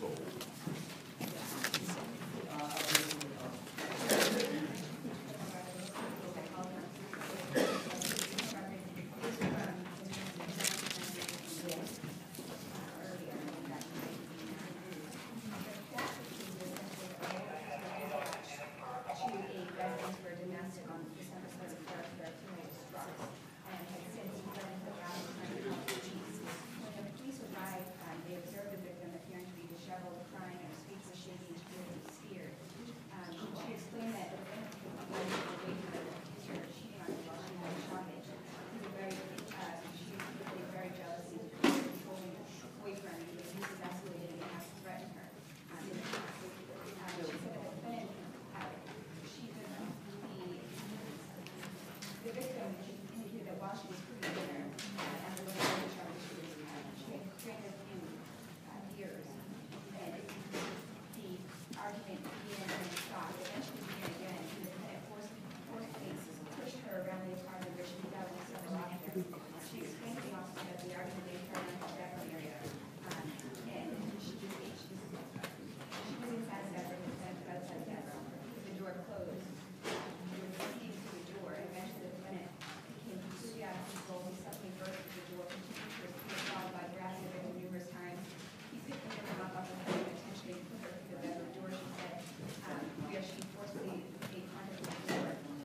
そう。while she was premier uh, and the leader in charge she was uh, she had trained a few uh, years. And the argument began and stopped. Eventually began again. The Senate forced, forced cases pushed her around the apartment where she was out a lot summer.